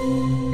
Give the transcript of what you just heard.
Música